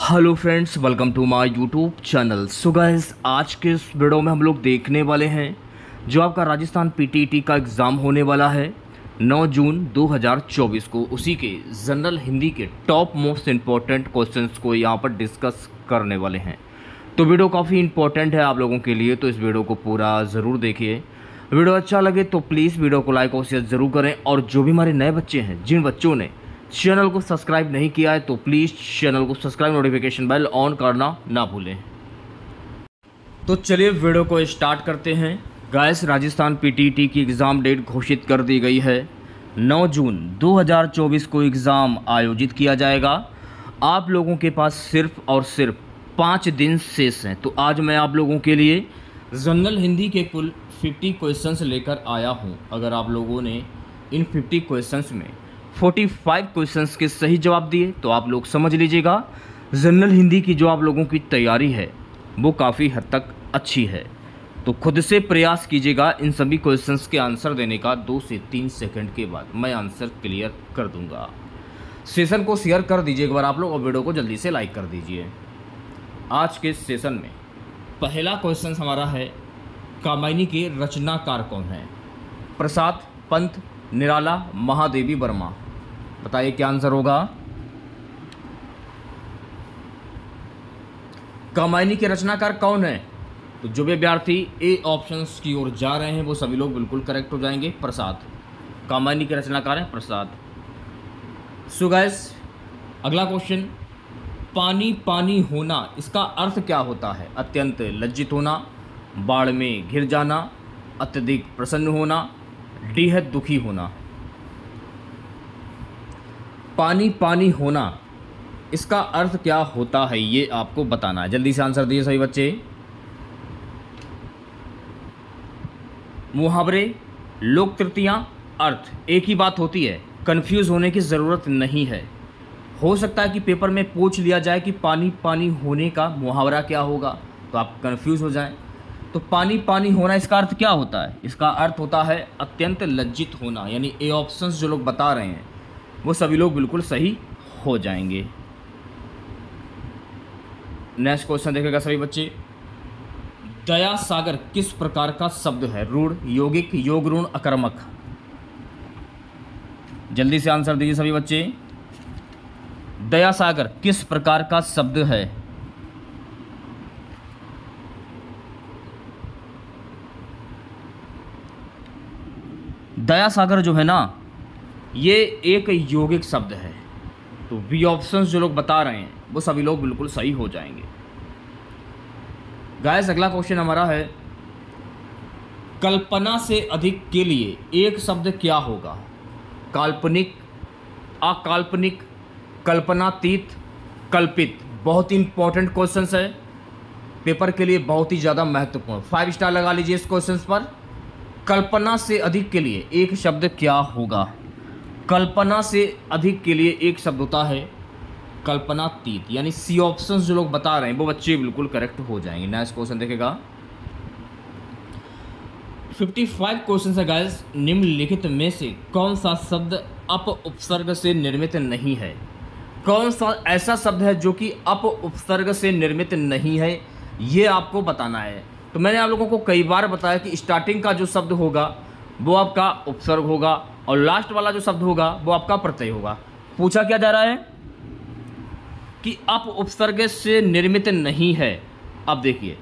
Hello friends welcome to my YouTube channel so guys आज के इस वीडियो में हम लोग देखने वाले हैं, जो आपका राजस्थान पीटीटी का एग्ज़ाम होने वाला है 9 जून 2024 को। उसी के जनरल हिंदी के टॉप मोस्ट इंपॉर्टेंट क्वेश्चंस को यहाँ पर डिस्कस करने वाले हैं। तो वीडियो काफ़ी इंपॉर्टेंट है आप लोगों के लिए तो इस वीडियो को पूरा ज़रूर देखिए। वीडियो अच्छा लगे तो प्लीज़ वीडियो को लाइक और शेयर ज़रूर करें, और जो भी हमारे नए बच्चे हैं, जिन बच्चों ने चैनल को सब्सक्राइब नहीं किया है तो प्लीज़ चैनल को सब्सक्राइब नोटिफिकेशन बेल ऑन करना ना भूलें। तो चलिए वीडियो को स्टार्ट करते हैं। गायस राजस्थान पीटीटी की एग्ज़ाम डेट घोषित कर दी गई है। 9 जून 2024 को एग्ज़ाम आयोजित किया जाएगा। आप लोगों के पास सिर्फ़ और सिर्फ़ पाँच दिन शेष हैं। तो आज मैं आप लोगों के लिए जनरल हिंदी के कुल 50 क्वेश्चंस लेकर आया हूँ। अगर आप लोगों ने इन 50 क्वेश्चंस में 45 क्वेश्चंस के सही जवाब दिए तो आप लोग समझ लीजिएगा। जनरल हिंदी की जो आप लोगों की तैयारी है, वो काफ़ी हद तक अच्छी है। तो खुद से प्रयास कीजिएगा इन सभी क्वेश्चंस के आंसर देने का, दो से तीन सेकंड के बाद मैं आंसर क्लियर कर दूँगा। सेशन को शेयर कर दीजिए एक बार आप लोग और वीडियो को जल्दी से लाइक कर दीजिए। आज के सेशन में पहला क्वेश्चन हमारा है, कामायनी के रचनाकार कौन है? प्रसाद पंत, निराला, महादेवी वर्मा। बताइए क्या आंसर होगा? कामायनी के रचनाकार कौन है? तो जो भी अभ्यर्थी ए ऑप्शंस की ओर जा रहे हैं, वो सभी लोग बिल्कुल करेक्ट हो जाएँगे। प्रसाद। कामायनी के रचनाकार हैं, प्रसाद। सो गैस अगला क्वेश्चन पानी पानी होना, इसका अर्थ क्या होता है? अत्यंत लज्जित होना, बाढ़ में घिर जाना, अत्यधिक प्रसन्न होना बेहद दुखी होना। पानी पानी होना। इसका अर्थ क्या होता है, ये आपको बताना है। जल्दी से आंसर दिए सभी बच्चे। मुहावरे लोक तृतीयाँ अर्थ। एक ही बात होती है कंफ्यूज होने की ज़रूरत नहीं है। हो सकता है कि पेपर में पूछ लिया जाए कि पानी पानी होने का मुहावरा क्या होगा तो आप कंफ्यूज हो जाएँ। तो पानी पानी होना, इसका अर्थ क्या होता है? इसका अर्थ होता है अत्यंत लज्जित होना, यानी ए ऑप्शंस जो लोग बता रहे हैं। वो सभी लोग बिल्कुल सही हो जाएँगे। नेक्स्ट क्वेश्चन देखेगा सभी बच्चे। दया सागर किस प्रकार का शब्द है? रूढ़, योगिक, योग ऋण, अकर्मक। जल्दी से आंसर दीजिए सभी बच्चे। दया सागर किस प्रकार का शब्द है? दया सागर जो है ना ये एक यौगिक शब्द है। तो बी ऑप्शंस जो लोग बता रहे हैं, वो सभी लोग बिल्कुल सही हो जाएँगे। गायस अगला क्वेश्चन हमारा है, कल्पना से अधिक के लिए एक शब्द क्या होगा? काल्पनिक, अकाल्पनिक, कल्पनातीत, कल्पित। बहुत ही इंपॉर्टेंट क्वेश्चन है। पेपर के लिए बहुत ही ज़्यादा महत्वपूर्ण। फाइव स्टार लगा लीजिए इस क्वेश्चन पर। कल्पना से अधिक के लिए एक शब्द क्या होगा? कल्पना से अधिक के लिए एक शब्द होता है कल्पनातीत यानी सी ऑप्शन जो लोग बता रहे हैं, वो बच्चे बिल्कुल करेक्ट हो जाएँगे। नेक्स्ट क्वेश्चन देखेगा। 55 क्वेश्चन है गाइस निम्नलिखित में से कौन सा शब्द अप उपसर्ग से निर्मित नहीं है? कौन सा ऐसा शब्द है जो कि अप उपसर्ग से निर्मित नहीं है? ये आपको बताना है। तो मैंने आप लोगों को कई बार बताया कि स्टार्टिंग का जो शब्द होगा, वो आपका उपसर्ग होगा। और लास्ट वाला जो शब्द होगा, वो आपका प्रत्यय होगा। पूछा क्या जा रहा है? कि अप उपसर्ग से निर्मित नहीं है। अब देखिए,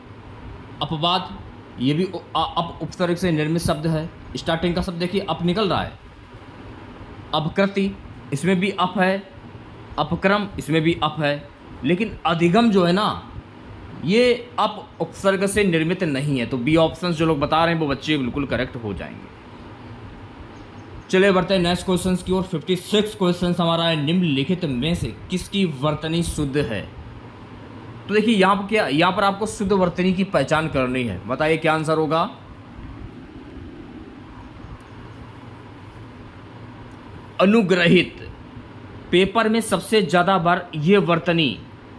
अपवाद, ये भी अप उपसर्ग से निर्मित शब्द है। स्टार्टिंग का शब्द देखिए, अप निकल रहा है। अपकृति इसमें भी अप है। अपक्रम, इसमें भी अप है। लेकिन अधिगम जो है ना, ये अप उपसर्ग से निर्मित नहीं है। तो बी ऑप्शन जो लोग बता रहे हैं, वो बच्चे बिल्कुल करेक्ट हो जाएँगे। चलिए बढ़ते हैं नेक्स्ट क्वेश्चन की ओर। 56 क्वेश्चन हमारा है निम्नलिखित में से। किसकी वर्तनी शुद्ध है? तो देखिए, यहाँ पर क्या यहाँ पर आपको शुद्ध वर्तनी की पहचान करनी है। बताइए क्या आंसर होगा? अनुग्रहित। पेपर में सबसे ज़्यादा बार ये वर्तनी,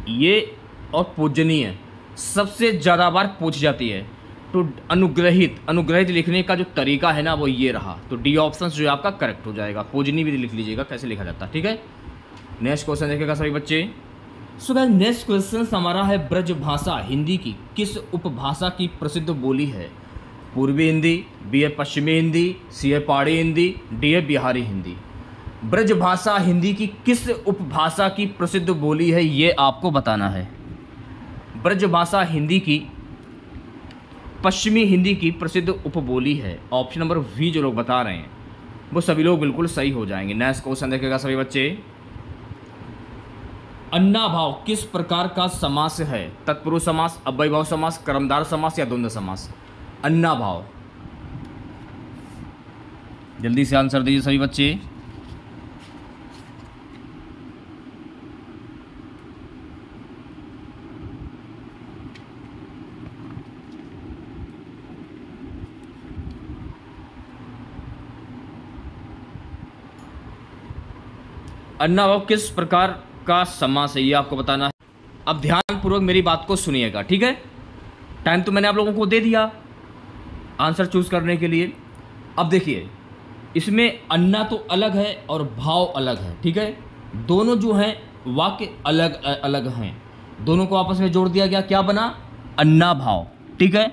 ये और पूजनीय, सबसे ज़्यादा बार पूछ जाती है। तो अनुग्रहित अनुग्रहित लिखने का जो तरीका है ना, वो ये रहा। तो डी ऑप्शन जो है आपका करेक्ट हो जाएगा। पूजनी भी लिख लीजिएगा, कैसे लिखा जाता है, ठीक है? नेक्स्ट क्वेश्चन देखेगा सभी बच्चे। सो गाइस नेक्स्ट क्वेश्चन हमारा है ब्रज भाषा हिंदी की। किस उपभाषा की प्रसिद्ध बोली है? पूर्वी हिंदी बी ए पश्चिमी Hindi C A Pahari Hindi D A Bihari Hindi. Braj Bhasha Hindi की किस उपभाषा की प्रसिद्ध बोली है, ये आपको बताना है। ब्रज भाषा हिंदी की पश्चिमी हिंदी की प्रसिद्ध उपबोली है। ऑप्शन नंबर वी जो लोग बता रहे हैं, वो सभी लोग बिल्कुल सही हो जाएँगे। नेक्स्ट क्वेश्चन देखेगा सभी बच्चे। अन्ना भाव किस प्रकार का समास है? तत्पुरुष समास अव्यय भाव समास कर्मदार समास या द्वंद्व समास? अन्ना भाव। जल्दी से आंसर दीजिए सभी बच्चे। अन्ना भाव किस प्रकार का समास है ये आपको बताना है? अब ध्यानपूर्वक मेरी बात को सुनिएगा, ठीक है? टाइम तो मैंने आप लोगों को दे दिया आंसर चूज़ करने के लिए। अब देखिए, इसमें अन्ना तो अलग है और भाव अलग है, ठीक है? दोनों जो हैं, वाक्य अलग अलग हैं। दोनों को आपस में जोड़ दिया गया, क्या बना? अन्ना भाव, ठीक है?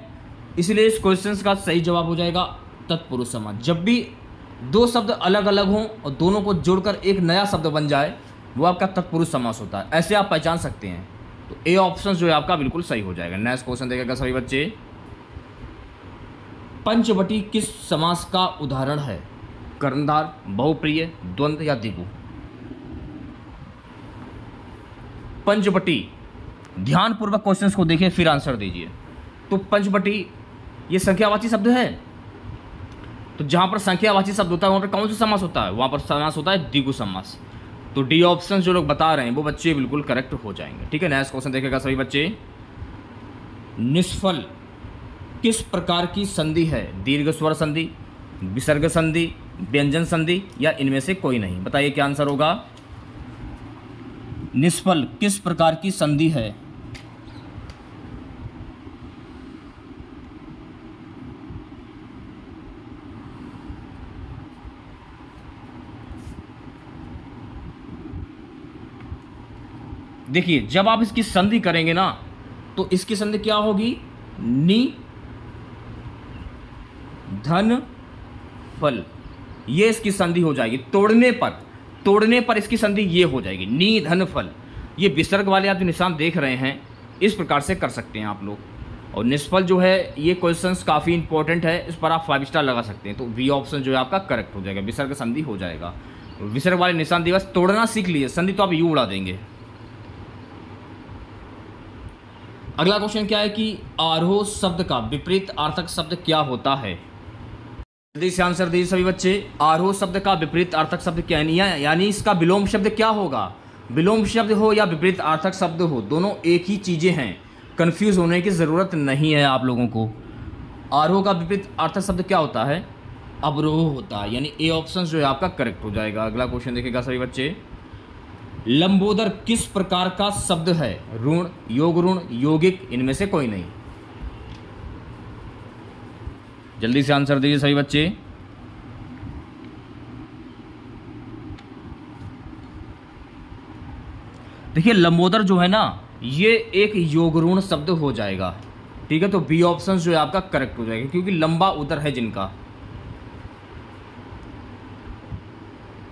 इसलिए इस क्वेश्चन का सही जवाब हो जाएगा तत्पुरुष समाज जब भी दो शब्द अलग अलग हों और दोनों को जोड़कर एक नया शब्द बन जाए, वो आपका तत्पुरुष समास होता है। ऐसे आप पहचान सकते हैं। तो ए ऑप्शन जो है आपका बिल्कुल सही हो जाएगा। नेक्स्ट क्वेश्चन देखेगा सभी बच्चे। पंचवटी किस समास का उदाहरण है? कर्णधार, बहुप्रिय द्वंद्व या दिगु? पंचवटी। ध्यानपूर्वक क्वेश्चंस को देखिए फिर आंसर दीजिए। तो पंचवटी, ये संख्यावाची शब्द है? तो जहाँ पर संख्यावाची शब्द होता है, वहाँ पर कौन सा समास होता है? वहाँ पर समास होता है दिगु समास। तो डी ऑप्शन जो लोग बता रहे हैं, वो बच्चे बिल्कुल करेक्ट हो जाएँगे। ठीक है नेक्स्ट क्वेश्चन देखेगा सभी बच्चे। निष्फल किस प्रकार की संधि है? दीर्घ स्वर संधि, विसर्ग संधि, व्यंजन संधि, या इनमें से कोई नहीं? बताइए क्या आंसर होगा? निष्फल किस प्रकार की संधि है? देखिए, जब आप इसकी संधि करेंगे ना तो इसकी संधि क्या होगी? नी, धन, फल। ये इसकी संधि हो जाएगी तोड़ने पर। तोड़ने पर इसकी संधि ये हो जाएगी, नी, धन, फल। ये विसर्ग वाले आप जो निशान देख रहे हैं, इस प्रकार से कर सकते हैं आप लोग। और निष्फल जो है, ये क्वेश्चन काफ़ी इंपॉर्टेंट है, इस पर आप फाइव स्टार लगा सकते हैं। तो वी ऑप्शन जो है आपका करेक्ट हो जाएगा, विसर्ग संधि हो जाएगा। विसर्ग वाले निशान दिवस तोड़ना सीख लीजिए, संधि तो आप यू उड़ा देंगे। अगला क्वेश्चन क्या है कि आरोह शब्द का विपरीत अर्थक शब्द क्या होता है? जल्दी से आंसर दीजिए सभी बच्चे। आरोह शब्द का विपरीत अर्थक शब्द क्या है? यानी इसका विलोम शब्द क्या होगा? विलोम शब्द हो या विपरीत अर्थक शब्द हो, दोनों एक ही चीज़ें हैं। कंफ्यूज होने की ज़रूरत नहीं है आप लोगों को। आरोह का विपरीत अर्थक शब्द क्या होता है? अवरोह होता है, यानी ए ऑप्शन जो है आपका करेक्ट हो जाएगा। अगला क्वेश्चन देखेगा सभी बच्चे। लंबोदर किस प्रकार का शब्द है? ऋण, योग ऋण, योगिक, इनमें से कोई नहीं। जल्दी से आंसर दीजिए सभी बच्चे। देखिए, लंबोदर जो है ना, ये एक योग ऋण शब्द हो जाएगा। ठीक है तो बी ऑप्शन जो है आपका करेक्ट हो जाएगा, क्योंकि लंबा उदर है जिनका।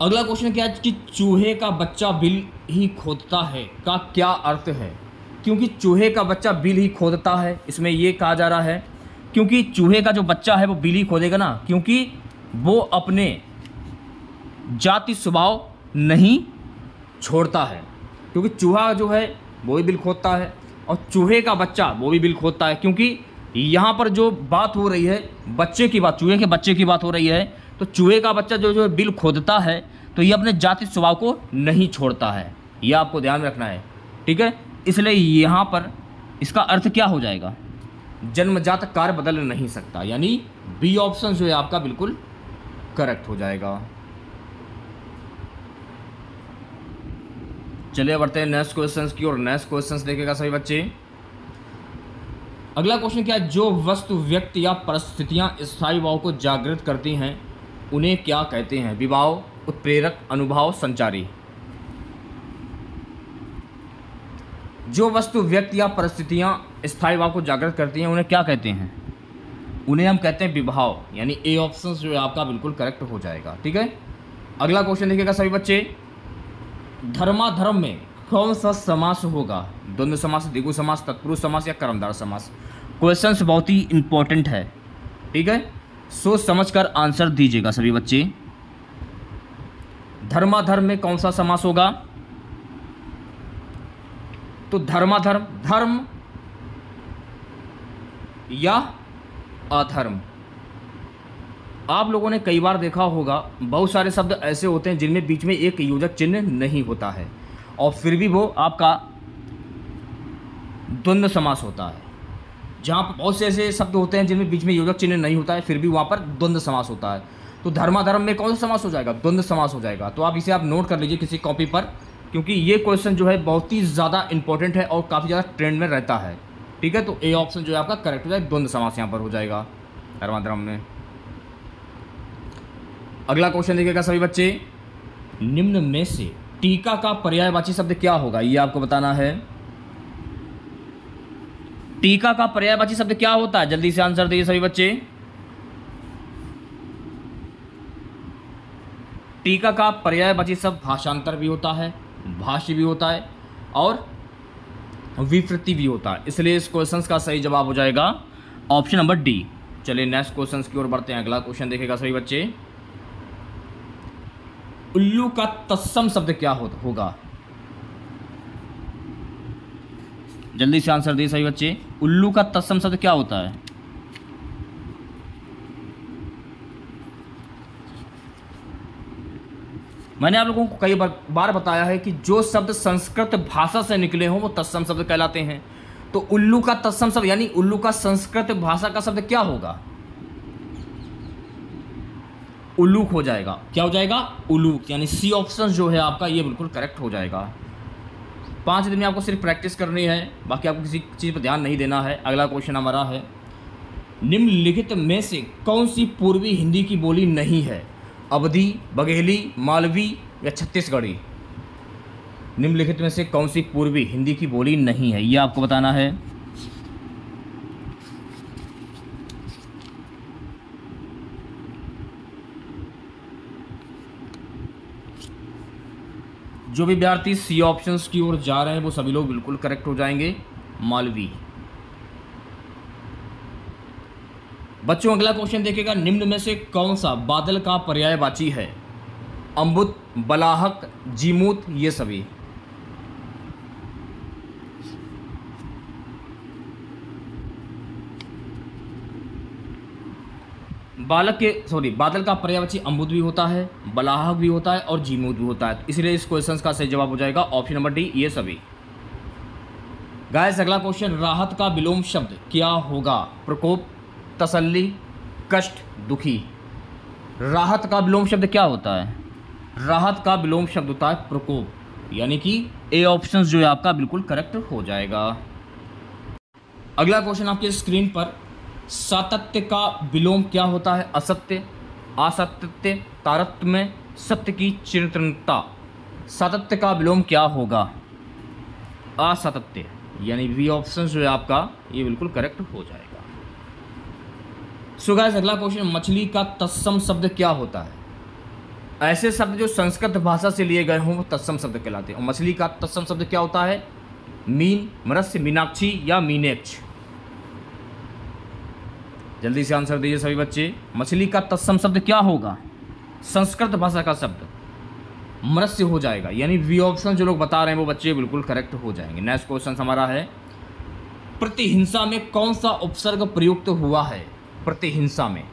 अगला क्वेश्चन क्या है कि चूहे का बच्चा बिल ही खोदता है? का क्या अर्थ है? क्योंकि चूहे का बच्चा बिल ही खोदता है, इसमें ये कहा जा रहा है, क्योंकि चूहे का जो बच्चा है वो बिल ही खोदेगा ना, क्योंकि वो अपने जाति स्वभाव नहीं छोड़ता है। क्योंकि चूहा जो है, वो भी बिल खोदता है, और चूहे का बच्चा वो भी बिल खोदता है, क्योंकि यहाँ पर जो बात हो रही है, बच्चे की बात, चूहे के बच्चे की बात हो रही है तो चूहे का बच्चा जो जो बिल खोदता है तो ये अपने जाति स्वभाव को नहीं छोड़ता है। ये आपको ध्यान रखना है, ठीक है? इसलिए यहाँ पर इसका अर्थ क्या हो जाएगा? जन्मजात कार्य बदल नहीं सकता, यानी बी ऑप्शन जो है आपका बिल्कुल करेक्ट हो जाएगा। चलिए, बढ़ते हैं नेक्स्ट क्वेश्चंस की और नेक्स्ट क्वेश्चंस देखेगा सभी बच्चे। अगला क्वेश्चन क्या है? जो वस्तु, व्यक्ति या परिस्थितियाँ स्थायी भाव को जागृत करती हैं उन्हें क्या कहते हैं? विवाह, उत्प्रेरक, अनुभाव, संचारी। जो वस्तु, व्यक्ति या परिस्थितियाँ स्थायी भाव को जागृत करती हैं, उन्हें क्या कहते हैं? उन्हें हम कहते हैं विभाव यानी ए ऑप्शन जो है आपका बिल्कुल करेक्ट हो जाएगा। ठीक है? अगला क्वेश्चन देखिएगा सभी बच्चे। धर्माधर्म में कौन सा समास होगा? द्वंद्व समास, दिगु समास, तत्पुरुष समास या कर्मधार समास? क्वेश्चन बहुत ही इंपॉर्टेंट है। ठीक है? सोच समझ कर आंसर दीजिएगा सभी बच्चे। धर्माधर्म में कौन सा समास होगा? तो धर्माधर्म, धर्म या अधर्म। आप लोगों ने कई बार देखा होगा, बहुत सारे शब्द ऐसे होते हैं जिनमें बीच में एक योजक चिन्ह नहीं होता है, और फिर भी वो आपका द्वंद्व समास होता है। जहाँ पर बहुत से ऐसे शब्द होते हैं जिनमें बीच में योजक चिन्ह नहीं होता है, फिर भी वहाँ पर द्वंद्व समास होता है। तो धर्माधर्म में कौन सा समास हो जाएगा? द्वंद्व समास हो जाएगा। तो आप इसे आप नोट कर लीजिए किसी कॉपी पर, क्योंकि ये क्वेश्चन जो है बहुत ही ज़्यादा इंपॉर्टेंट है और काफ़ी ज़्यादा ट्रेंड में रहता है। ठीक है? तो ए ऑप्शन जो है आपका करेक्ट हो जाएगा द्वंद्व समास यहाँ पर हो जाएगा धर्माधर्म में। अगला क्वेश्चन देखिएगा सभी बच्चे। निम्न में से टीका का पर्यायवाची शब्द क्या होगा? ये आपको बताना है। टीका का पर्यायवाची शब्द क्या होता है? जल्दी से आंसर दीजिए सभी बच्चे। टीका का पर्यायवाची शब्द भाषांतर भी होता है भाष्य भी होता है और विवृत्ति भी होता है। इसलिए इस क्वेश्चन का सही जवाब हो जाएगा ऑप्शन नंबर डी चलिए नेक्स्ट क्वेश्चन की ओर बढ़ते हैं। अगला क्वेश्चन देखेगा सभी बच्चे। उल्लू का तत्सम शब्द क्या हो, होगा? जल्दी से आंसर दिए सही बच्चे। उल्लू का तत्सम शब्द क्या होता है? मैंने आप लोगों को कई बार बताया है कि जो शब्द संस्कृत भाषा से निकले हों, वो तत्सम शब्द कहलाते हैं। तो उल्लू का तत्सम शब्द, यानी उल्लू का संस्कृत भाषा का शब्द क्या होगा? उल्लूक हो जाएगा। क्या हो जाएगा? उल्लूक यानी सी ऑप्शन जो है आपका, ये बिल्कुल करेक्ट हो जाएगा। पाँच दिन में आपको सिर्फ़ प्रैक्टिस करनी है, बाकी आपको किसी चीज़ पर ध्यान नहीं देना है। अगला क्वेश्चन हमारा है, निम्नलिखित में से कौन सी पूर्वी हिंदी की बोली नहीं है? अवधि, बघेली, मालवी या छत्तीसगढ़ी? निम्नलिखित में से कौन सी पूर्वी हिंदी की बोली नहीं है? ये आपको बताना है। जो भी विद्यार्थी सी ऑप्शन की ओर जा रहे हैं, वो सभी लोग बिल्कुल करेक्ट हो जाएँगे। मालवी। बच्चों, अगला क्वेश्चन देखेगा निम्न में से कौन सा बादल का पर्यायवाची है? अम्बुत बलाहक, जीमूत, ये सभी। बालक के सॉरी बादल का पर्यावची अम्बुद भी होता है, बलाहक भी होता है और जीमूद भी होता है। इसलिए इस क्वेश्चन का सही जवाब हो जाएगा ऑप्शन नंबर डी ये सभी। गायस अगला क्वेश्चन राहत का विलोम शब्द क्या होगा? प्रकोप, तसल्ली, कष्ट, दुखी। राहत का विलोम शब्द क्या होता है? राहत का विलोम शब्द होता है प्रकोप। यानी कि ए ऑप्शन जो है आपका बिल्कुल करेक्ट हो जाएगा। अगला क्वेश्चन आपके स्क्रीन पर। सातत्य का विलोम क्या होता है? असत्य असत्य तारत्व में सत्य की चिरतनता। सातत्य का विलोम क्या होगा? असत्य यानी वी ऑप्शन जो है आपका, ये बिल्कुल करेक्ट हो जाएगा। सो अगला क्वेश्चन मछली का तत्सम शब्द क्या होता है? ऐसे शब्द जो संस्कृत भाषा से लिए गए हों, वो तत्सम शब्द कहलाते हैं। और मछली का तत्सम शब्द क्या होता है? मीन मत्स्य मीनाक्षी या मीनेक्ष। जल्दी से आंसर दीजिए सभी बच्चे। मछली का तत्सम शब्द क्या होगा? संस्कृत भाषा का शब्द। मत्स्य हो जाएगा। यानी वी ऑप्शन जो लोग बता रहे हैं वो बच्चे बिल्कुल करेक्ट हो जाएँगे। नेक्स्ट क्वेश्चन हमारा है, प्रतिहिंसा में कौन सा उपसर्ग प्रयुक्त हुआ है? प्रतिहिंसा में।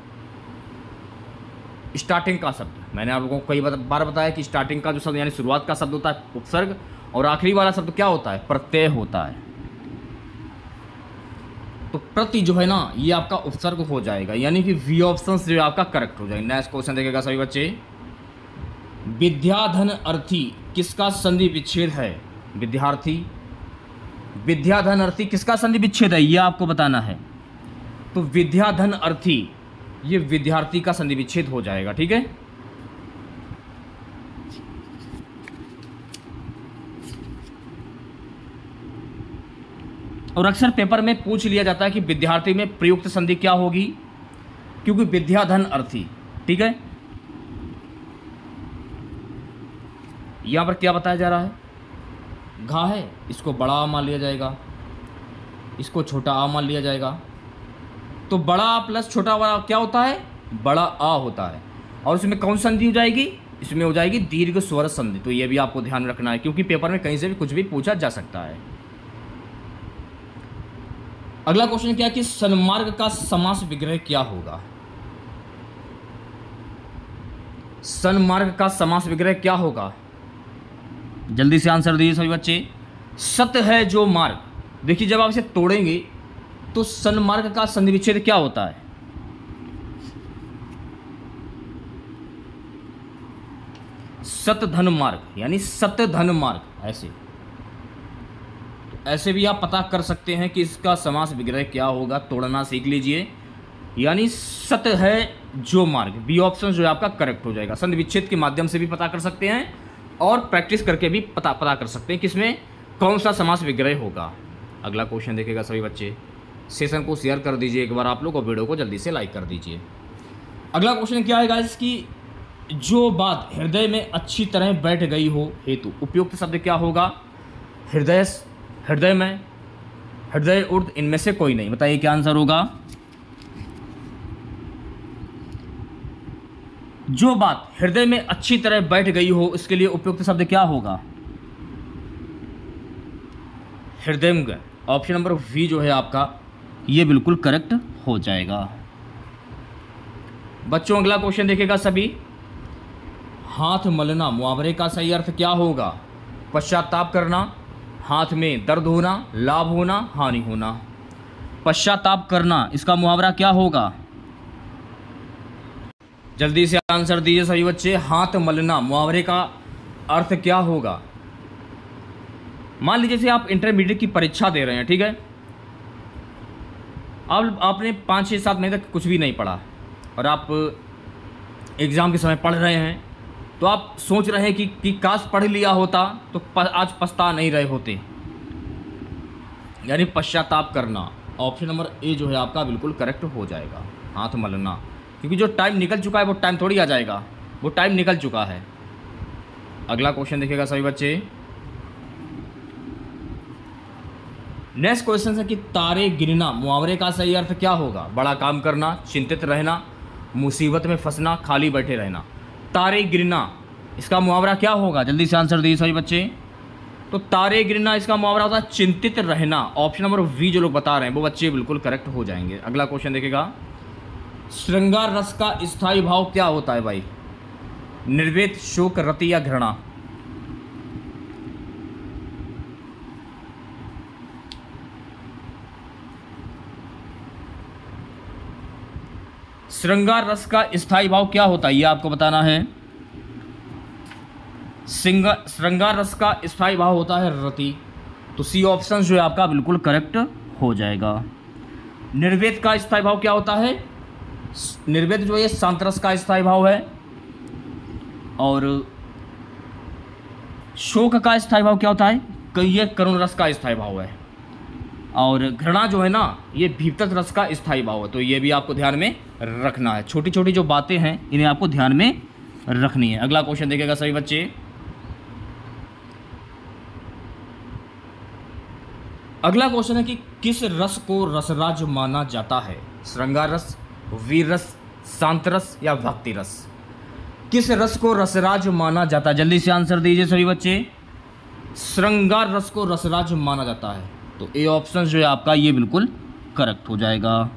स्टार्टिंग का शब्द। मैंने आप लोगों को कई बार बताया कि स्टार्टिंग का जो शब्द, यानी शुरुआत का शब्द होता है उपसर्ग, और आखिरी वाला शब्द क्या होता है? प्रत्यय होता है। तो प्रति जो है ना, ये आपका उपसर्ग हो जाएगा। यानी कि वी ऑप्शन जो आपका करेक्ट हो जाएगा। नेक्स्ट क्वेश्चन देखेगा सभी बच्चे। विद्याधन अर्थी किसका संधि विच्छेद है? विद्यार्थी। विद्याधन अर्थी किसका संधि विच्छेद है? ये आपको बताना है। तो विद्याधन अर्थी, ये विद्यार्थी का संधि विच्छेद हो जाएगा, ठीक है? और अक्सर पेपर में पूछ लिया जाता है कि विद्यार्थी में प्रयुक्त संधि क्या होगी, क्योंकि विद्याधन अर्थी, ठीक है? यहाँ पर क्या बताया जा रहा है? घा है, इसको बड़ा आ मान लिया जाएगा। इसको छोटा आ मान लिया जाएगा। तो बड़ा आ प्लस छोटा वाला क्या होता है? बड़ा आ होता है। और इसमें कौन संधि हो जाएगी? इसमें हो जाएगी दीर्घ स्वर संधि। तो ये भी आपको ध्यान रखना है, क्योंकि पेपर में कहीं से भी कुछ भी पूछा जा सकता है। अगला क्वेश्चन क्या कि सन्मार्ग का समास विग्रह क्या होगा? सन्मार्ग का समास विग्रह क्या होगा? जल्दी से आंसर दीजिए सभी बच्चे। सत्य है जो मार्ग। देखिए, जब आप इसे तोड़ेंगे तो सन्मार्ग का संधि विच्छेद क्या होता है? सत धन मार्ग, यानी सत धन मार्ग, ऐसे। ऐसे भी आप पता कर सकते हैं कि इसका समास विग्रह क्या होगा, तोड़ना सीख लीजिए। यानी सत है जो मार्ग बी ऑप्शन जो है आपका करेक्ट हो जाएगा। संधि विच्छेद के माध्यम से भी पता कर सकते हैं और प्रैक्टिस करके भी पता पता कर सकते हैं कि इसमें कौन सा समास विग्रह होगा। अगला क्वेश्चन देखेगा सभी बच्चे। सेशन को शेयर कर दीजिए एक बार आप लोग और वीडियो को जल्दी से लाइक कर दीजिए। अगला क्वेश्चन क्या है इसकी जो बात हृदय में अच्छी तरह बैठ गई हो, हेतु उपयुक्त शब्द क्या होगा? हृदय हृदय में, हृदय उर्द इनमें से कोई नहीं। बताइए क्या आंसर होगा? जो बात हृदय में अच्छी तरह बैठ गई हो इसके लिए उपयुक्त शब्द क्या होगा? हृदय ऑप्शन नंबर वी जो है आपका, ये बिल्कुल करेक्ट हो जाएगा। बच्चों, अगला क्वेश्चन देखेगा सभी। हाथ मलना मुहावरे का सही अर्थ क्या होगा? पश्चाताप करना हाथ में दर्द होना, लाभ होना, हानि होना। पश्चाताप करना, इसका मुहावरा क्या होगा? जल्दी से आंसर दीजिए सभी बच्चे। हाथ मलना, मुहावरे का अर्थ क्या होगा? मान लीजिए से आप इंटरमीडिएट की परीक्षा दे रहे हैं, ठीक है? अब आपने पाँच छः सात महीने तक कुछ भी नहीं पढ़ा और आप एग्ज़ाम के समय पढ़ रहे हैं। तो आप सोच रहे हैं कि, कि काश पढ़ लिया होता तो प, आज पछता नहीं रहे होते। यानी पश्चाताप करना ऑप्शन नंबर ए जो है आपका बिल्कुल करेक्ट हो जाएगा हाथ मलना। क्योंकि जो टाइम निकल चुका है वो टाइम थोड़ी आ जाएगा वो टाइम निकल चुका है। अगला क्वेश्चन देखिएगा सभी बच्चे। नेक्स्ट क्वेश्चन है कि तारे गिरना मुहावरे का सही अर्थ क्या होगा? बड़ा काम करना चिंतित रहना मुसीबत में फंसना खाली बैठे रहना। तारे गिरना, इसका मुहावरा क्या होगा? जल्दी से आंसर दीजिए सभी बच्चे। तो तारे गिरना, इसका मुहावरा होता है चिंतित रहना। ऑप्शन नंबर वी जो लोग बता रहे हैं, वो बच्चे बिल्कुल करेक्ट हो जाएँगे। अगला क्वेश्चन देखेगा। श्रृंगार रस का स्थायी भाव क्या होता है भाई? निर्वेद, शोक, रति या घृणा? श्रृंगार रस का स्थायी भाव क्या होता है? ये आपको बताना है। श्रृंगार रस का स्थायी भाव होता है रति। तो सी ऑप्शन जो है आपका बिल्कुल करेक्ट हो जाएगा। निर्वेद का स्थायी भाव क्या होता है? निर्वेद जो है, शांत रस का स्थायी भाव है। और शोक का स्थायी भाव क्या होता है? कई करुण रस का स्थायी भाव है। और घृणा जो है ना, ये भीतर रस का स्थायी भाव है तो ये भी आपको ध्यान में रखना है। छोटी छोटी जो बातें हैं, इन्हें आपको ध्यान में रखनी है। अगला क्वेश्चन देखेगा सभी बच्चे। अगला क्वेश्चन है कि किस रस को रसराज माना जाता है? श्रृंगार रस, वीर रस, शांत रस या भक्ति रस? किस रस को रसराज माना जाता है? जल्दी से आंसर दीजिए सभी बच्चे। श्रृंगार रस को रसराज माना जाता है। तो ए ऑप्शन जो है आपका ये बिल्कुल करेक्ट हो जाएगा।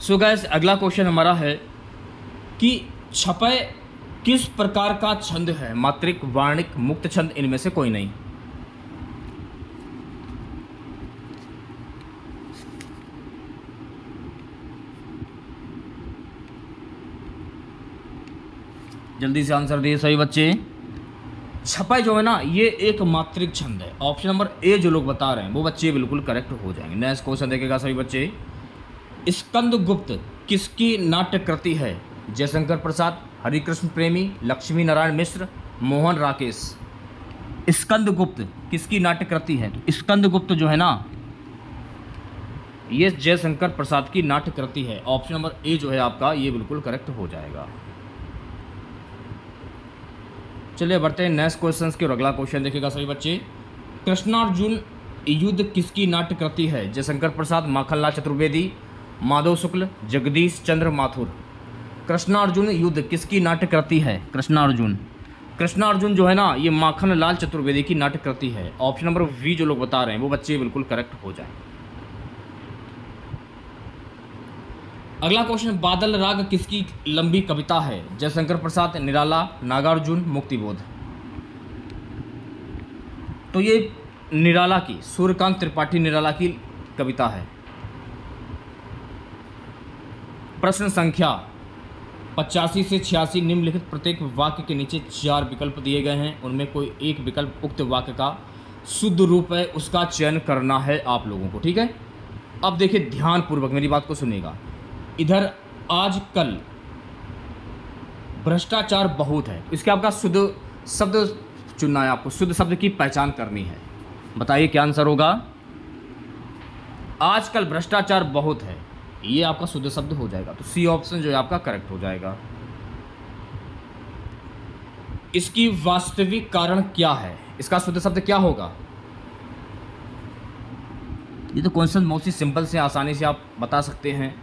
सो so गैस अगला क्वेश्चन हमारा है कि छपय किस प्रकार का छंद है? मात्रिक, वार्णिक, मुक्त छंद, इनमें से कोई नहीं। जल्दी से आंसर दिए सही बच्चे। छपाई जो है ना, ये एक मात्रिक छंद है। ऑप्शन नंबर ए जो लोग बता रहे हैं, वो बच्चे बिल्कुल करेक्ट हो जाएँगे। नेक्स्ट क्वेश्चन देखेगा सभी बच्चे। स्कंद गुप्त किसकी नाट्य कृति है? जयशंकर प्रसाद, हरिकृष्ण प्रेमी, लक्ष्मी नारायण मिश्र, मोहन राकेश। स्कंद गुप्त किसकी नाट्य कृति है? तो स्कंद गुप्त जो है ना, ये जयशंकर प्रसाद की नाट्य कृति है। ऑप्शन नंबर ए जो है आपका, ये बिल्कुल करेक्ट हो जाएगा। चलिए बढ़ते हैं नेक्स्ट क्वेश्चन के और अगला क्वेश्चन देखिएगा सभी बच्चे। कृष्णार्जुन युद्ध किसकी नाट्य कृति है? जयशंकर प्रसाद, माखनलाल चतुर्वेदी, माधव शुक्ल, जगदीश चंद्र माथुर। कृष्णार्जुन युद्ध किसकी नाट्य कृति है? कृष्णार्जुन। कृष्णार्जुन जो है ना, ये माखन लाल चतुर्वेदी की नाट्य कृति है। ऑप्शन नंबर वी जो लोग बता रहे हैं, वो बच्चे बिल्कुल करेक्ट हो जाए। अगला क्वेश्चन बादल राग किसकी लंबी कविता है? जयशंकर प्रसाद, निराला, नागार्जुन, मुक्तिबोध। तो ये निराला की, सूर्यकांत त्रिपाठी निराला की कविता है। प्रश्न संख्या, पचासी से छियासी निम्नलिखित प्रत्येक वाक्य के नीचे चार विकल्प दिए गए हैं। उनमें कोई एक विकल्प उक्त वाक्य का शुद्ध रूप है, उसका चयन करना है आप लोगों को, ठीक है? अब देखिए, ध्यानपूर्वक मेरी बात को सुनेगा इधर आजकल भ्रष्टाचार बहुत है। इसके आपका शुद्ध शब्द चुनना है आपको, शुद्ध शब्द की पहचान करनी है। बताइए क्या आंसर होगा? आजकल भ्रष्टाचार बहुत है, ये आपका शुद्ध शब्द हो जाएगा तो सी ऑप्शन जो है आपका करेक्ट हो जाएगा। इसकी वास्तविक कारण क्या है? इसका शुद्ध शब्द क्या होगा? ये तो क्वेश्चन बहुत ही सिंपल से आसानी से आप बता सकते हैं।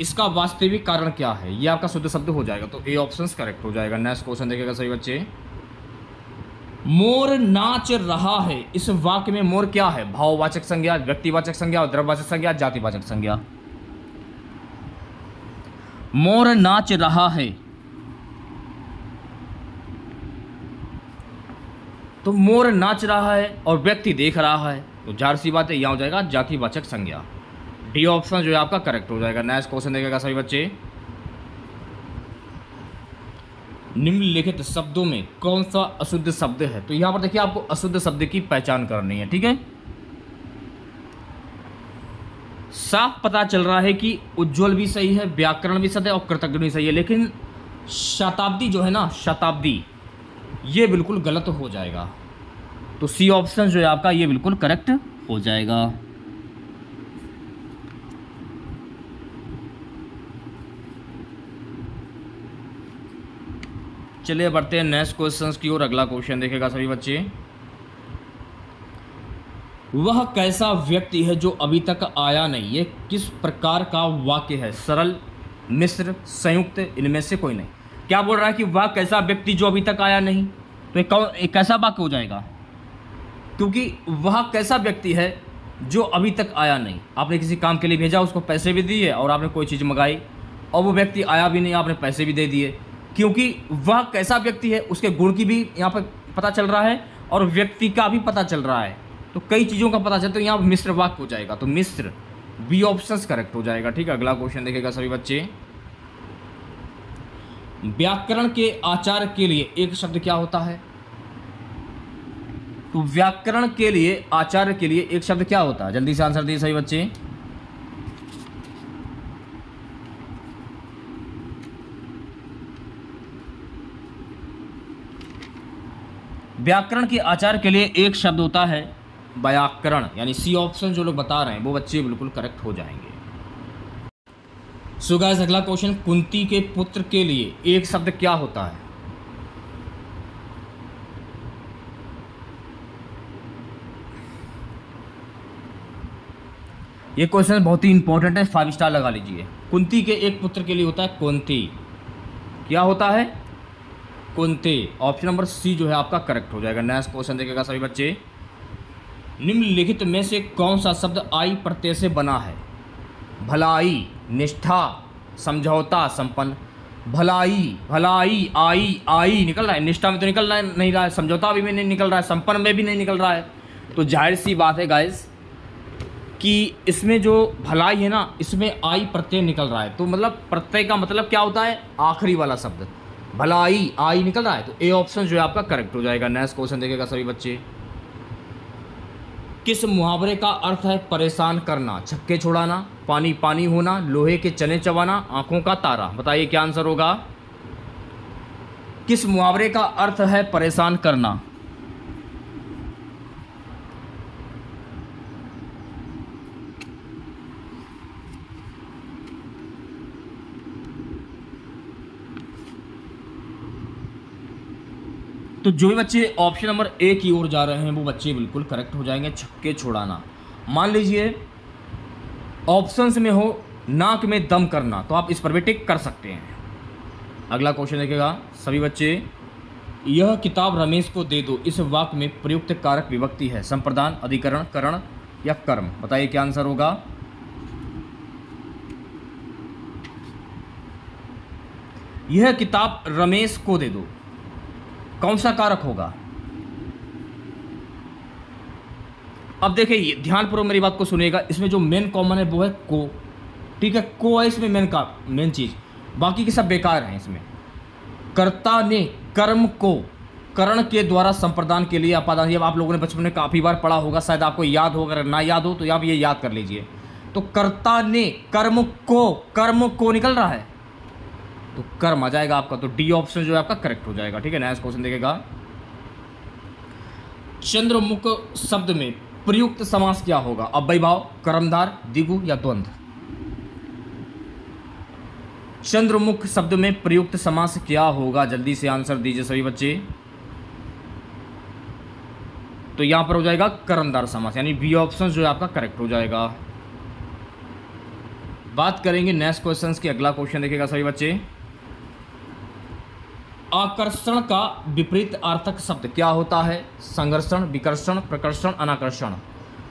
इसका वास्तविक कारण क्या है? ये आपका शुद्ध शब्द हो जाएगा तो ए ऑप्शन करेक्ट हो जाएगा। नेक्स्ट क्वेश्चन देखेगा सही बच्चे। मोर नाच रहा है, इस वाक्य में मोर क्या है? भाववाचक संज्ञा, व्यक्तिवाचक संज्ञा और द्रववाचक संज्ञा, जातिवाचक संज्ञा। मोर नाच रहा है। तो मोर नाच रहा है और व्यक्ति देख रहा है तो ज़ाहिर सी बात है, यहाँ हो जाएगा जातिवाचक संज्ञा। डी ऑप्शन जो है आपका करेक्ट हो जाएगा। नेक्स्ट क्वेश्चन देखेगा सभी बच्चे। निम्नलिखित शब्दों में कौन सा अशुद्ध शब्द है? तो यहाँ पर देखिए आपको अशुद्ध शब्द की पहचान करनी है, ठीक है? साफ़ पता चल रहा है कि उज्जवल भी सही है, व्याकरण भी सही है और कृतज्ञ भी सही है, लेकिन शताब्दी जो है ना, शताब्दी, ये बिल्कुल गलत हो जाएगा। तो सी ऑप्शन जो है आपका, ये बिल्कुल करेक्ट हो जाएगा। चलिए बढ़ते हैं नेक्स्ट क्वेश्चंस की ओर। अगला क्वेश्चन देखेगा सभी बच्चे। वह कैसा व्यक्ति है जो अभी तक आया नहीं? ये किस प्रकार का वाक्य है? सरल मिश्र संयुक्त इनमें से कोई नहीं। क्या बोल रहा है कि वह कैसा व्यक्ति जो अभी तक आया नहीं? तो एक, एक कैसा वाक्य हो जाएगा? क्योंकि वह कैसा व्यक्ति है जो अभी तक आया नहीं? आपने किसी काम के लिए भेजा उसको पैसे भी दिए और आपने कोई चीज़ मंगाई और वो व्यक्ति आया भी नहीं आपने पैसे भी दे दिए। क्योंकि वह कैसा व्यक्ति है, उसके गुण की भी यहाँ पर पता चल रहा है और व्यक्ति का भी पता चल रहा है। तो कई चीज़ों का पता चलता है तो यहाँ मिश्र वाक्य हो जाएगा। तो मिश्र बी ऑप्शन करेक्ट हो जाएगा, ठीक है? अगला क्वेश्चन देखेगा सभी बच्चे। व्याकरण के आचार के लिए एक शब्द क्या होता है? तो व्याकरण के लिए आचार्य के लिए एक शब्द क्या होता है? जल्दी से आंसर दिए सभी बच्चे। व्याकरण के आचार के लिए एक शब्द होता है व्याकरण यानी सी ऑप्शन जो लोग बता रहे हैं, वो बच्चे बिल्कुल करेक्ट हो जाएँगे। सो गाइस अगला क्वेश्चन कुंती के पुत्र के लिए एक शब्द क्या होता है? ये क्वेश्चन बहुत ही इंपॉर्टेंट है फाइव स्टार लगा लीजिए। कुंती के एक पुत्र के लिए होता है कुंती। क्या होता है? कुंते ऑप्शन नंबर सी जो है आपका करेक्ट हो जाएगा। नेक्स्ट क्वेश्चन देखेगा सभी बच्चे। निम्नलिखित में से कौन सा शब्द आई प्रत्यय से बना है? भलाई, निष्ठा, समझौता, संपन्न। भलाई भलाई, आई आई निकल रहा है। निष्ठा में तो निकल रहा नहीं रहा है। समझौता भी में नहीं निकल रहा है। संपन्न में भी नहीं निकल रहा है। तो ज़ाहिर सी बात है गाइस कि इसमें जो भलाई है ना, इसमें आई प्रत्यय निकल रहा है। तो मतलब प्रत्यय का मतलब क्या होता है? आखिरी वाला शब्द। भलाई, आई निकल रहा है। तो ए ऑप्शन जो है आपका करेक्ट हो जाएगा। नेक्स्ट क्वेश्चन देखेगा सभी बच्चे। किस मुहावरे का अर्थ है परेशान करना? छक्के छोड़ाना, पानी पानी होना, लोहे के चने चबाना, आँखों का तारा। बताइए क्या आंसर होगा? किस मुहावरे का अर्थ है परेशान करना? तो जो भी बच्चे ऑप्शन नंबर ए की ओर जा रहे हैं, वो बच्चे बिल्कुल करेक्ट हो जाएँगे, छक्के छोड़ाना। मान लीजिए ऑप्शंस में हो, नाक में दम करना तो आप इस पर भी टिक कर सकते हैं। अगला क्वेश्चन देखेगा सभी बच्चे, यह किताब रमेश को दे दो। इस वाक्य में प्रयुक्त कारक विभक्ति है, संप्रदान, अधिकरण, करण या कर्म। बताइए क्या आंसर होगा? यह किताब रमेश को दे दो। कौन सा कारक होगा? अब देखिए ध्यानपूर्वक मेरी बात को सुनिएगा। इसमें जो मेन कॉमन है, वो है को। ठीक है? को है इसमें मेन का मेन चीज़। बाकी के सब बेकार हैं इसमें। कर्ता ने कर्म को, करण के द्वारा संप्रदान के लिए अपादान आप लोगों ने बचपन में काफ़ी बार पढ़ा होगा, शायद आपको याद हो, अगर ना याद हो तो आप ये याद कर लीजिए। तो कर्ता ने कर्म को कर्म को निकल रहा है। तो कर्म आ जाएगा आपका तो डी ऑप्शन जो है आपका करेक्ट हो जाएगा, ठीक है नेक्स्ट क्वेश्चन देखेगा। चंद्रमुख शब्द में प्रयुक्त समास क्या होगा? अव्यय भाव कर्मधार, दिगु या द्वंद्व चंद्रमुख शब्द में प्रयुक्त समास क्या होगा? जल्दी से आंसर दीजिए सभी बच्चे। तो यहाँ पर हो जाएगा कर्मदार समास, यानी बी ऑप्शन जो है आपका करेक्ट हो जाएगा। बात करेंगे नेक्स्ट क्वेश्चन की, अगला क्वेश्चन देखेगा सभी बच्चे। आकर्षण का विपरीत अर्थक शब्द क्या होता है? संघर्षण, विकर्षण, प्रकर्षण, अनाकर्षण।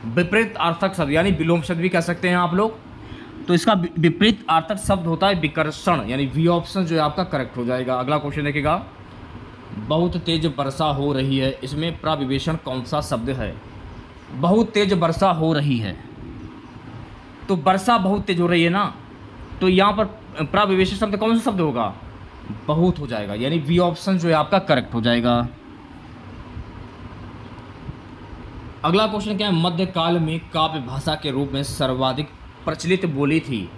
विपरीत अर्थक शब्द, यानी विलोम शब्द भी कह सकते हैं आप लोग। तो इसका विपरीत अर्थक शब्द होता है विकर्षण, यानी वी ऑप्शन जो है आपका करेक्ट हो जाएगा। अगला क्वेश्चन देखेगा बहुत तेज वर्षा हो रही है। इसमें प्रविवेशन कौन सा शब्द है? बहुत तेज वर्षा हो रही है। तो वर्षा बहुत तेज हो रही है ना? तो यहाँ पर प्रविवेशन शब्द कौन सा शब्द होगा? बहुत हो जाएगा। यानी बी ऑप्शन जो है आपका करेक्ट हो जाएगा। अगला क्वेश्चन क्या है? मध्यकाल में काव्य भाषा के रूप में सर्वाधिक प्रचलित बोली थी।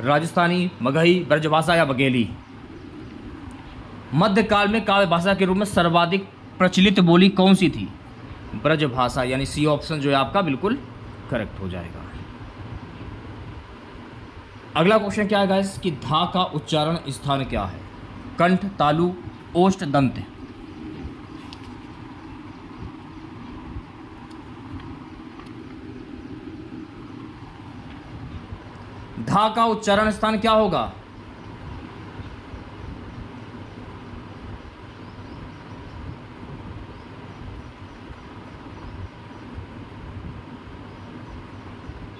राजस्थानी मगही, ब्रजभाषा या बघेली। मध्यकाल में काव्य भाषा के रूप में सर्वाधिक प्रचलित बोली कौन सी थी? ब्रजभाषा, यानी सी ऑप्शन जो है आपका बिल्कुल करेक्ट हो जाएगा। अगला क्वेश्चन क्या है गाइस कि धा का उच्चारण स्थान क्या है? कंठ, तालु ओष्ट दंत। धा का उच्चारण स्थान क्या होगा?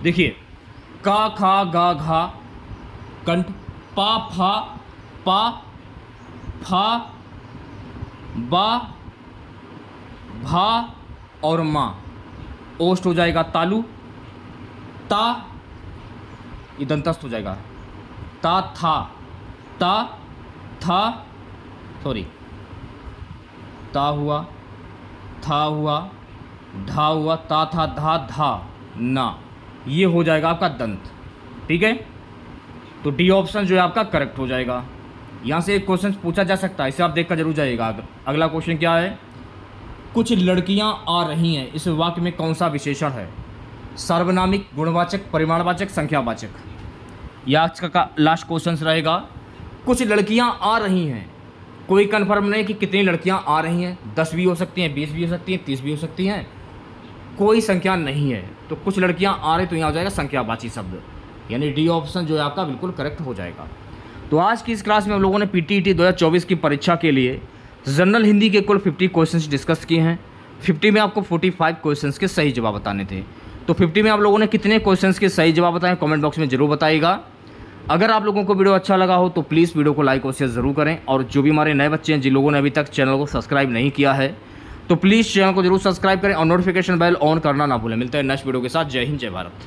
देखिए, का, खा, गा, घा, कंठ, पा, फा, पा फा बा, भा और माँ। ओस्ट हो जाएगा तालु, ता, ये दंतस्त हो जाएगा। ता, था ता, था सॉरी ता हुआ, था हुआ धा हुआ, ता, था, धा धा, ना। ये हो जाएगा आपका दंत, ठीक है? तो डी ऑप्शन जो है आपका करेक्ट हो जाएगा। यहाँ से एक क्वेश्चन पूछा जा सकता है, इसे आप देखकर ज़रूर जाइएगा। अगला क्वेश्चन क्या है? कुछ लड़कियाँ आ रही हैं, इस वाक्य में कौन सा विशेषण है? सार्वनामिक, गुणवाचक, परिमाणवाचक, संख्यावाचक। यह आज का लास्ट क्वेश्चन रहेगा। कुछ लड़कियाँ आ रही हैं। कोई कन्फर्म नहीं कि कितनी लड़कियाँ आ रही हैं। दस भी हो सकती हैं, बीस भी हो सकती हैं, तीस भी हो सकती हैं। कोई संख्या नहीं है। तो कुछ लड़कियाँ आ रही तो यहाँ हो जाएगा संख्यावाची शब्द। यानी डी ऑप्शन जो है आपका बिल्कुल करेक्ट हो जाएगा। तो आज की इस क्लास में हम लोगों ने पी टी चौबीस की परीक्षा के लिए जनरल हिंदी के कुल फिफ्टी क्वेश्चन डिस्कस किए हैं। फिफ्टी में आपको फोर्टी फाइव क्वेश्चन के सही जवाब बताने थे। तो फिफ्टी में आप लोगों ने कितने क्वेश्चन के सही जवाब बताए कमेंट बॉक्स में ज़रूर बताइएगा। अगर आप लोगों को वीडियो अच्छा लगा हो तो प्लीज़ वीडियो को लाइक और शेयर ज़रूर करें। और जो भी हमारे नए बच्चे हैं, जिन लोगों ने अभी तक चैनल को सब्सक्राइब नहीं किया है तो प्लीज़ चैनल को ज़रूर सब्सक्राइब करें और नोटिफिकेशन बेल ऑन करना ना भूलें। मिलते हैं नेक्स्ट वीडियो के साथ। जय हिंद, जय भारत।